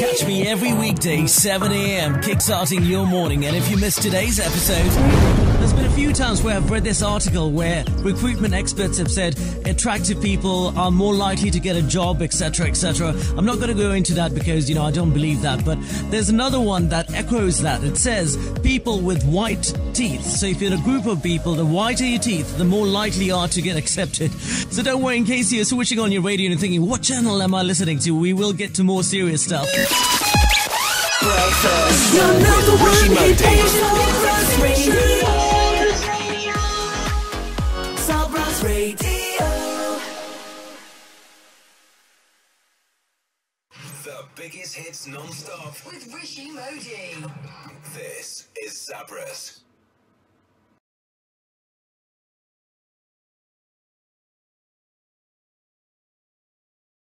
Catch me every weekday, 7 a.m., kickstarting your morning. And if you missed today's episode, there's been a few times where I've read this article where recruitment experts have said attractive people are more likely to get a job, etc., etc. I'm not going to go into that because, you know, I don't believe that. But there's another one that echoes that. It says people with white teeth. So if you're in a group of people, the whiter your teeth, the more likely you are to get accepted. So don't worry, in case you're switching on your radio and thinking, what channel am I listening to? We will get to more serious stuff. Your number one hit Sabras Radio. The biggest hits non-stop. with Rishi Modi. This is Sabras.